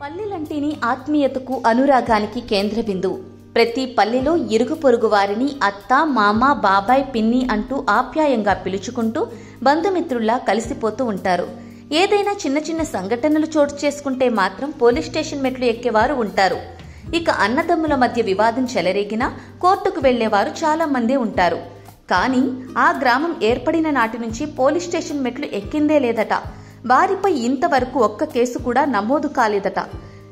పల్లెలంటేనే ఆత్మీయతకు అనురాగానికి కేంద్ర బిందువు ప్రతి పల్లెలో ఇరుగు పొరుగు వారిని అత్త మామ బాబాయ్ పిన్ని అంటూ ఆప్యాయంగా పిలుచుకుంటూ బంధుమిత్రుల్లా కలిసిపోతూ ఉంటారు. ఏదైనా చిన్న చిన్న సంఘటనలు చోటు చేసుకుంటే మాత్రం పోలీస్ స్టేషన్ మెట్లు ఎక్కేవారు ఉంటారు. ఇక అన్నదమ్ముల మధ్య వివాదం చెలరేగినా కోర్టుకు వెళ్ళేవారు చాలా మందే ఉంటారు. కానీ ఆ గ్రామం ఏర్పడిన నాటి నుంచి పోలీస్ స్టేషన్ మెట్లు ఎక్కిందే లేదట. వారిపై ఇంతవరకు ఒక్క కేసు కూడా నమోదు కాలేదట.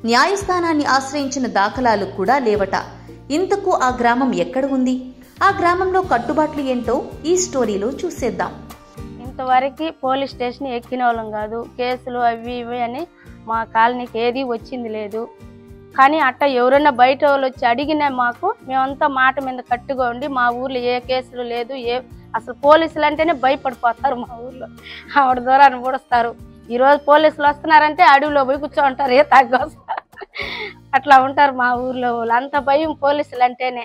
న్యాయస్థానాన్ని ఆశ్రయించిన దాఖలాలు కూడా లేవట. ఇంతకు ఆ గ్రామం ఎక్కడ ఉంది? ఆ గ్రామంలో కట్టుబాట్లు ఏంటో ఈ స్టోరీలో చూసేద్దాం. ఇంతవరకు పోలీస్ స్టేషన్ ఎక్కిన వాళ్ళం కాదు. కేసులు అవి ఇవి అని మా కాలనీకి ఏది వచ్చింది లేదు. కానీ అట్ట ఎవరైనా బయట వాళ్ళు వచ్చి అడిగినా మాకు మేమంతా మాట మీద కట్టుగా ఉండి మా ఊర్లో ఏ కేసులు లేదు ఏ అసలు పోలీసులు అంటేనే భయపడిపోతారు మా ఊర్లో. ఆవిడ దూరాన్ని పూడుస్తారు ఈరోజు పోలీసులు వస్తున్నారంటే అడవిలో పోయి కూర్చో ఉంటారు ఏ తగ్గొస్తారు అట్లా ఉంటారు మా ఊర్లో వాళ్ళు. అంత భయం పోలీసులు అంటేనే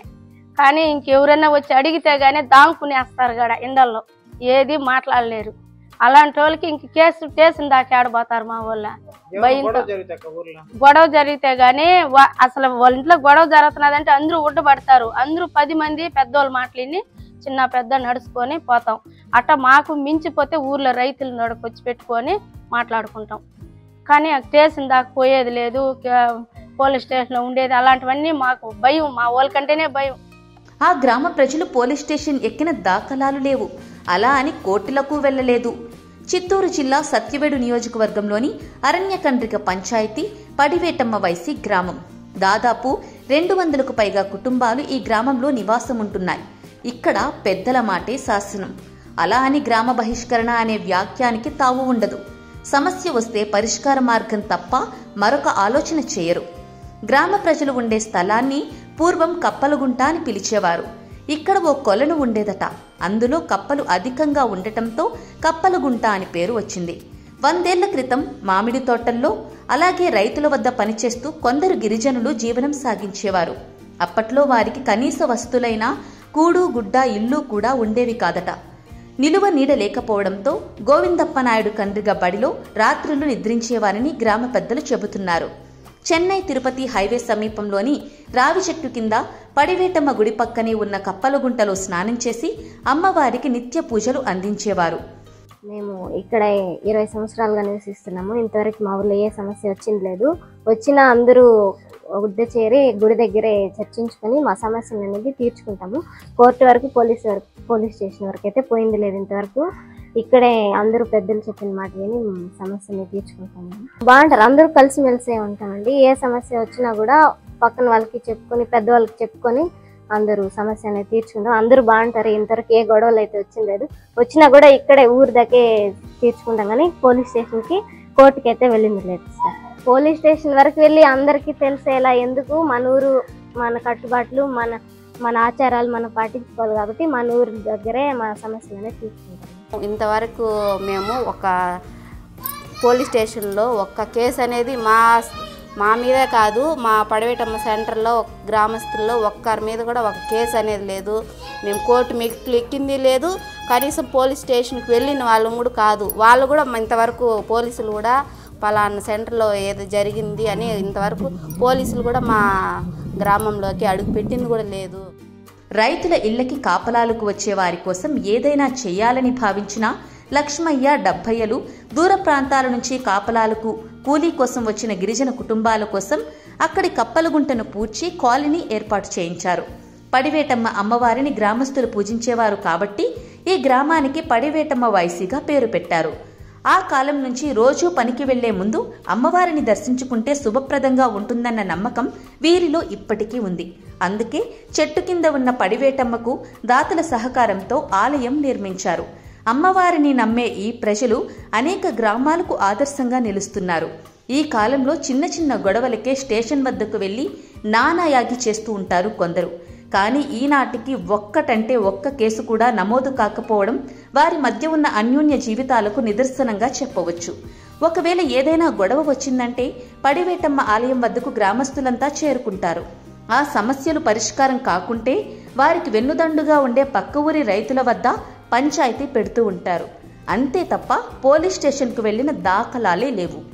కానీ ఇంకెవరైనా వచ్చి అడిగితే గానీ దాంకునేస్తారు గడ ఇండల్లో. ఏది మాట్లాడలేరు. అలాంటి వాళ్ళకి ఇంక కేసు స్టేషన్ దాకా ఆడబోతారు మా ఊళ్ళో. భయంతో. గొడవ జరిగితే గానీ అసలు వాళ్ళ ఇంట్లో గొడవ జరుగుతున్నదంటే అందరూ ఉడ్డబడతారు. అందరూ పది మంది పెద్దోళ్ళు మాటలిని చిన్న పెద్ద నడుచుకొని పోతాం. అట్ట మాకు మించిపోతే ఊర్లో రైతులు నడుకొచ్చి పెట్టుకొని మాట్లాడుకుంటాం. కానీ ఆ స్టేషన్ దాకా పోయేది లేదు పోలీస్ స్టేషన్లో ఉండేది. అలాంటివన్నీ మాకు భయం మా వాళ్ళకంటేనే భయం. ఆ గ్రామ ప్రజలు పోలీస్ స్టేషన్ ఎక్కిన దాఖలాలు లేవు. అలా అని కోర్టులకు వెళ్ళలేదు. చిత్తూరు జిల్లా సత్యవేడు నియోజకవర్గంలోని అరణ్యకండ్రిక పంచాయతీ పడివేటమ్మ వైసీ గ్రామం. దాదాపు రెండు వందలకు పైగా కుటుంబాలు ఈ గ్రామంలో నివాసం ఉంటున్నాయి ఇక్కడ పెద్దల మాటే శాసనం. అలా అని గ్రామ బహిష్కరణ అనే వ్యాఖ్యానికి తావు ఉండదు. సమస్య వస్తే పరిష్కార మార్గం తప్ప మరొక ఆలోచన చేయరు. గ్రామ ప్రజలు ఉండే స్థలాన్ని పూర్వం కప్పలగుంట అని పిలిచేవారు. ఇక్కడ ఓ కొలను ఉండేదట. అందులో కప్పలు అధికంగా ఉండటంతో కప్పలగుంట అని పేరు వచ్చింది. వందేళ్ళ క్రితం మామిడి తోటల్లో అలాగే రైతుల వద్ద పనిచేస్తూ కొందరు గిరిజనులు జీవనం సాగించేవారు. అప్పట్లో వారికి కనీస వస్తులైన కూడు గుడ్డ ఇల్లు కూడా ఉండేవి కాదట. నిలువ నీడ లేకపోవడంతో గోవిందప్ప నాయుడు కండ్రిగ బడిలో రాత్రులు నిద్రించేవారని గ్రామ పెద్దలు చెబుతున్నారు. చెన్నై తిరుపతి హైవే సమీపంలోని రావి చెట్టు కింద పడివేటమ్మ గుడి పక్కనే ఉన్న కప్పలగుంటలో స్నానం చేసి అమ్మవారికి నిత్య పూజలు అందించేవారు. మేము ఇక్కడ ఇరవై సంవత్సరాలుగా నివసిస్తున్నాము. ఇంతవరకు మా ఊర్లో ఏ సమస్య వచ్చింది లేదు. వచ్చిన అందరూ గుడ్డ చేరి గుడి దగ్గరే చర్చించుకొని మా సమస్యను అనేది తీర్చుకుంటాము. కోర్టు వరకు పోలీస్ వరకు పోలీస్ స్టేషన్ వరకు అయితే పోయింది లేదు ఇంతవరకు. ఇక్కడే అందరూ పెద్దలు చెప్పిన మాట విని సమస్యని తీర్చుకుంటాము. బాగుంటారు. అందరూ కలిసిమెలిసే ఉంటామండి. ఏ సమస్య వచ్చినా కూడా పక్కన వాళ్ళకి చెప్పుకొని పెద్దవాళ్ళకి చెప్పుకొని అందరూ సమస్య అనేది తీర్చుకుంటాం. అందరూ బాగుంటారు. ఇంతవరకు ఏ గొడవలు అయితే వచ్చింది లేదు. వచ్చినా కూడా ఇక్కడే ఊరి దాకే తీర్చుకుంటాం. కానీ పోలీస్ స్టేషన్కి కోర్టుకి అయితే వెళ్ళింది లేదు సార్. పోలీస్ స్టేషన్ వరకు వెళ్ళి అందరికీ తెలిసేలా ఎందుకు? మన ఊరు మన కట్టుబాట్లు మన మన ఆచారాలు మనం పాటించుకోవాలి కాబట్టి మన ఊరి దగ్గరే మన సమస్యలు అనేది ఇంతవరకు మేము ఒక పోలీస్ స్టేషన్లో ఒక్క కేసు అనేది మా మా మీదే కాదు మా పడవేటమ్మ సెంటర్లో ఒక గ్రామస్తుల్లో ఒక్కరి మీద కూడా ఒక కేసు అనేది లేదు. మేము కోర్టు మెట్లు ఎక్కింది లేదు. కనీసం పోలీస్ స్టేషన్కి వెళ్ళిన వాళ్ళు కూడా కాదు. వాళ్ళు కూడా ఇంతవరకు పోలీసులు కూడా పలానా సెంటర్లో ఏదో జరిగింది అని ఇంతవరకు పోలీసులు కూడా మా గ్రామంలోకి అడుగు పెట్టింది కూడా లేదు. రైతుల ఇళ్ళకి కాపలాలకు వచ్చే వారి కోసం ఏదైనా చేయాలని భావించిన లక్ష్మయ్య డబ్బయ్యలు దూర ప్రాంతాల నుంచి కాపలాలకు కూలీ కోసం వచ్చిన గిరిజన కుటుంబాల కోసం అక్కడి కప్పలగుంటను పూడ్చి కాలనీ ఏర్పాటు చేయించారు. పడివేటమ్మ అమ్మవారిని గ్రామస్తులు పూజించేవారు కాబట్టి ఈ గ్రామానికి పడివేటమ్మ వైసీగా పేరు పెట్టారు. ఆ కాలం నుంచి రోజూ పనికి వెళ్ళే ముందు అమ్మవారిని దర్శించుకుంటే శుభప్రదంగా ఉంటుందన్న నమ్మకం వీరిలో ఇప్పటికీ ఉంది. అందుకే చెట్టు కింద ఉన్న పడివేటమ్మకు దాతల సహకారంతో ఆలయం నిర్మించారు. అమ్మవారిని నమ్మే ఈ ప్రజలు అనేక గ్రామాలకు ఆదర్శంగా నిలుస్తున్నారు. ఈ కాలంలో చిన్న చిన్న గొడవలకే స్టేషన్ వద్దకు వెళ్ళి నానాయాగి చేస్తూ ఉంటారు కొందరు. కానీ ఈనాటికి ఒక్కటంటే ఒక్క కేసు కూడా నమోదు కాకపోవడం వారి మధ్య ఉన్న అన్యోన్య జీవితాలకు నిదర్శనంగా చెప్పవచ్చు. ఒకవేళ ఏదైనా గొడవ వచ్చిందంటే పడివేటమ్మ ఆలయం వద్దకు గ్రామస్తులంతా చేరుకుంటారు. ఆ సమస్యలు పరిష్కారం కాకుంటే వారికి వెన్నుదండుగా ఉండే పక్క ఊరి రైతుల వద్ద పంచాయతీ పెడుతూ ఉంటారు. అంతే తప్ప పోలీస్ స్టేషన్కు వెళ్ళిన దాఖలాలే లేవు.